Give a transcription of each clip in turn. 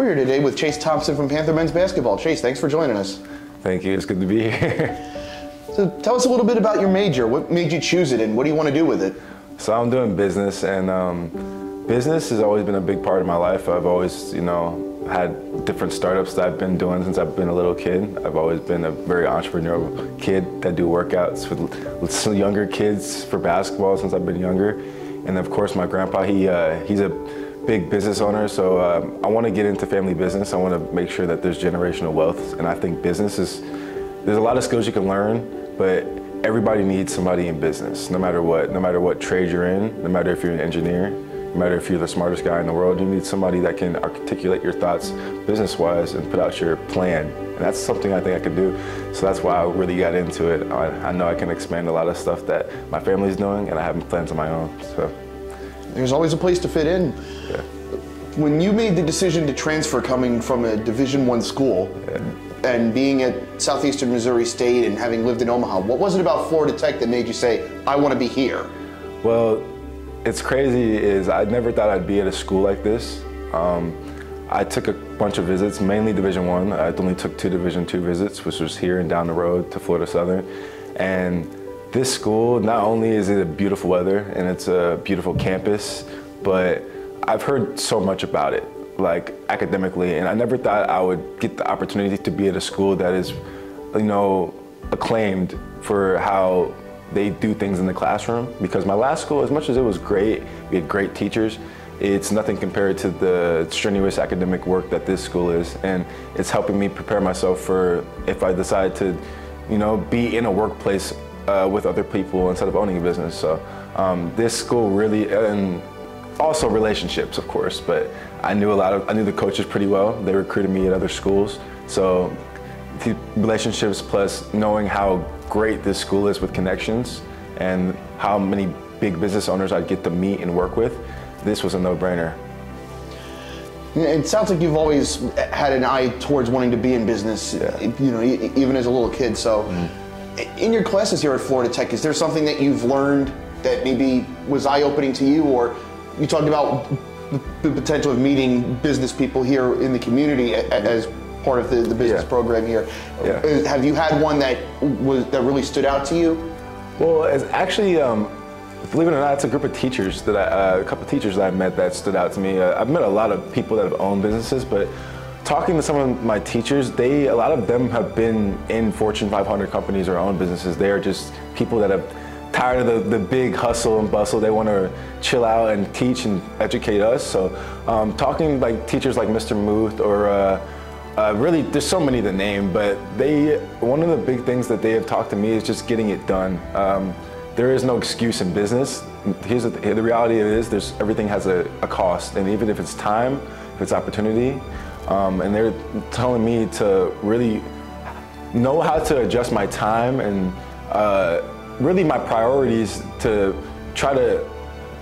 We're here today with Chase Thompson from Panther Men's Basketball. Chase, thanks for joining us. Thank you. It's good to be here. So tell us a little bit about your major. What made you choose it, and what do you want to do with it? so I'm doing business, and um, business has always been a big part of my life. I've always, you know, had different startups that I've been doing since I've been a little kid. I've always been a very entrepreneurial kid that do workouts with, with younger kids for basketball since I've been younger. And of course, my grandpa, he uh, he's a big business owner, so uh, I want to get into family business. I want to make sure that there's generational wealth, and I think business is there's a lot of skills you can learn, but everybody needs somebody in business, no matter what, no matter what trade you're in, no matter if you're an engineer, no matter if you're the smartest guy in the world, you need somebody that can articulate your thoughts business-wise and put out your plan. And that's something I think I could do. So that's why I really got into it. I, I know I can expand a lot of stuff that my family's doing, and I have plans of my own. So. There's always a place to fit in. Yeah. When you made the decision to transfer coming from a Division One school Yeah. and being at Southeastern Missouri State and having lived in Omaha, what was it about Florida Tech that made you say, I want to be here? Well, it's crazy is I never thought I'd be at a school like this. Um, I took a bunch of visits, mainly Division One. I. I only took two Division Two visits, which was here and down the road to Florida Southern. And this school, not only is it a beautiful weather and it's a beautiful campus, but I've heard so much about it, like academically, and I never thought I would get the opportunity to be at a school that is, you know, acclaimed for how they do things in the classroom. Because my last school, as much as it was great, we had great teachers, it's nothing compared to the strenuous academic work that this school is. And it's helping me prepare myself for if I decide to, you know, be in a workplace uh, with other people instead of owning a business. So um, this school really, and also relationships, of course, but I knew a lot of, I knew the coaches pretty well. They recruited me at other schools. So the relationships plus knowing how great this school is with connections and how many big business owners I'd get to meet and work with, this was a no-brainer. It sounds like you've always had an eye towards wanting to be in business, Yeah. you know, even as a little kid. So, in your classes here at Florida Tech, is there something that you've learned that maybe was eye opening to you, or you talked about the potential of meeting business people here in the community as part of the, the business Yeah. program here? Yeah. Uh, Have you had one that was that really stood out to you? Well, it's actually, um, believe it or not, it's a group of teachers that I, uh, a couple of teachers that I've met that stood out to me. Uh, I've met a lot of people that have owned businesses, but talking to some of my teachers, they, a lot of them have been in Fortune 500 companies or own businesses. They are just people that have tired of the, the big hustle and bustle. They want to chill out and teach and educate us. So um, talking like teachers like Mr. Muth or uh, uh, really, there's so many to name, but they one of the big things that they have talked to me is just getting it done. Um, there is no excuse in business. Here's the, the reality of it is there's everything has a, a cost, and even if it's time, if it's opportunity, um, and they're telling me to really know how to adjust my time and uh, really my priorities to try to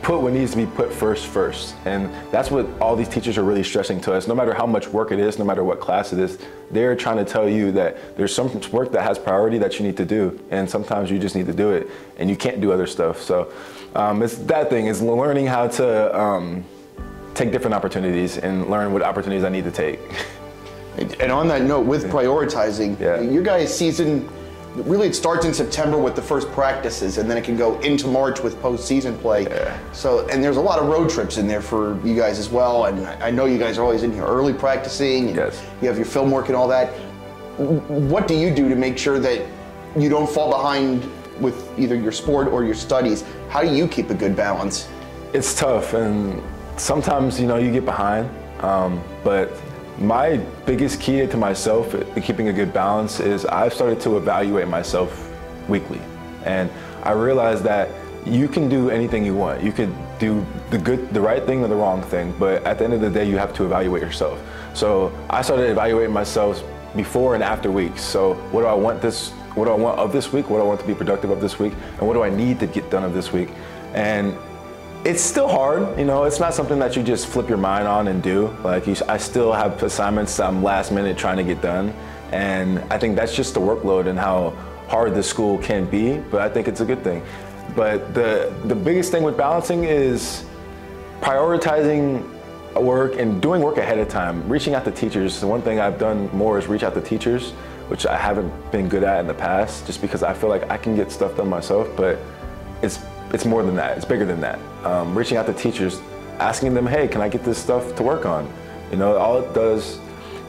put what needs to be put first first. And that's what all these teachers are really stressing to us. No matter how much work it is no matter what class it is they're trying to tell you that there's some work that has priority that you need to do and sometimes you just need to do it and you can't do other stuff. So um, it's that thing is learning how to um, take different opportunities and learn what opportunities i need to take And on that note, with prioritizing, Yeah. your guys' season really it starts in September with the first practices, and then it can go into March with postseason play. Yeah. So, and there's a lot of road trips in there for you guys as well. And I know you guys are always in here early practicing. Yes. You have your film work and all that. What do you do to make sure that you don't fall behind with either your sport or your studies? How do you keep a good balance? It's tough, and sometimes you know you get behind. Um, but my biggest key to myself keeping a good balance is I've started to evaluate myself weekly, and I realized that you can do anything you want. You could do the good, the right thing or the wrong thing, but at the end of the day, you have to evaluate yourself. So I started evaluating myself before and after weeks. So what do I want this? What do I want of this week? What do I want to be productive of this week? And what do I need to get done of this week? And it's still hard, you know. It's not something that you just flip your mind on and do. Like you, I still have assignments that I'm last minute trying to get done, and I think that's just the workload and how hard the school can be. But I think it's a good thing. But the the biggest thing with balancing is prioritizing work and doing work ahead of time, reaching out to teachers. The one thing I've done more is reach out to teachers, which I haven't been good at in the past, just because I feel like I can get stuff done myself, but it's it's more than that. It's bigger than that. Um, reaching out to teachers, asking them, hey, can I get this stuff to work on? You know, all it does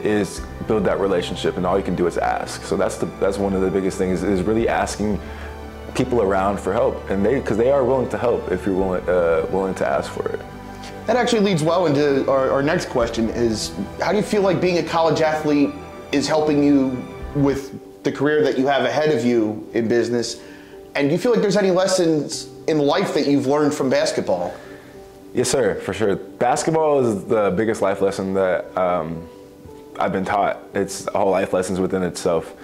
is build that relationship, and all you can do is ask. So that's the that's one of the biggest things is really asking people around for help, and they because they are willing to help if you're willing uh, willing to ask for it. That actually leads well into our, our next question: is how do you feel like being a college athlete is helping you with the career that you have ahead of you in business? And do you feel like there's any lessons in life that you've learned from basketball? Yes, sir, for sure. Basketball is the biggest life lesson that um, I've been taught. It's all life lessons within itself.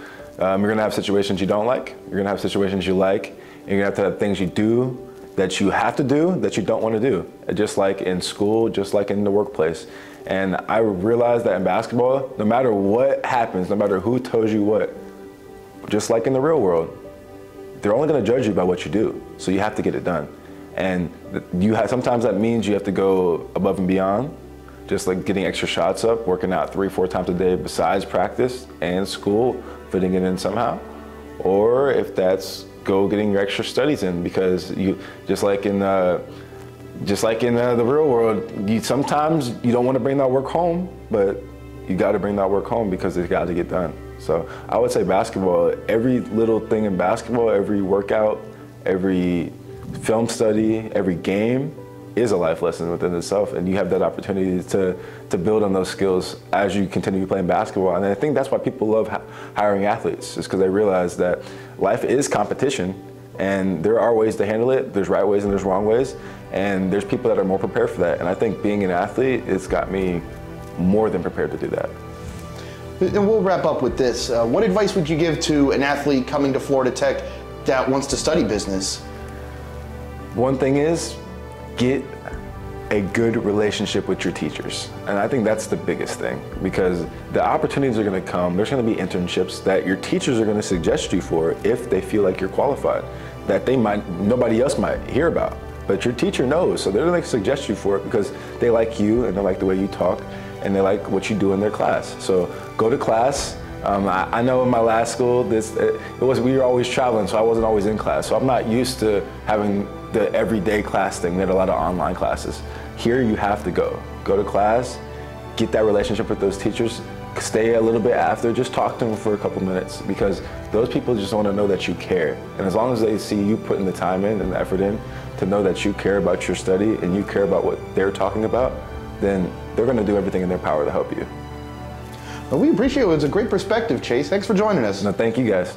Um, you're gonna have situations you don't like. You're gonna have situations you like. And you're gonna have to have things you do that you have to do that you don't want to do. Just like in school, just like in the workplace. And I realized that in basketball, no matter what happens, no matter who tells you what, just like in the real world, they're only going to judge you by what you do. So you have to get it done. And you have, sometimes that means you have to go above and beyond, just like getting extra shots up, working out three, four times a day besides practice and school, fitting it in somehow. Or if that's go getting your extra studies in because you, just like in uh, just like in uh, the real world, you sometimes you don't want to bring that work home, but you got to bring that work home because it's got to get done. So I would say basketball, every little thing in basketball, every workout, every film study, every game is a life lesson within itself. And you have that opportunity to, to build on those skills as you continue playing basketball. And I think that's why people love hiring athletes, is because they realize that life is competition and there are ways to handle it. There's right ways and there's wrong ways. And there's people that are more prepared for that. And I think being an athlete, it's got me more than prepared to do that. And we'll wrap up with this. Uh, what advice would you give to an athlete coming to Florida Tech that wants to study business? One thing is get a good relationship with your teachers. And I think that's the biggest thing because the opportunities are going to come. There's going to be internships that your teachers are going to suggest you for if they feel like you're qualified, that they might nobody else might hear about. But your teacher knows, so they're going to suggest you for it because they like you and they like the way you talk and they like what you do in their class. So go to class. Um, I, I, know in my last school, this it, was we were always traveling, so I wasn't always in class. So I'm not used to having the everyday class thing. We had a lot of online classes. Here, you have to go. Go to class, get that relationship with those teachers, stay a little bit after, just talk to them for a couple minutes because those people just want to know that you care. And as long as they see you putting the time in and the effort in to know that you care about your study and you care about what they're talking about, then they're going to do everything in their power to help you. Well, we appreciate it. It's a great perspective, Chase. Thanks for joining us. No, thank you guys.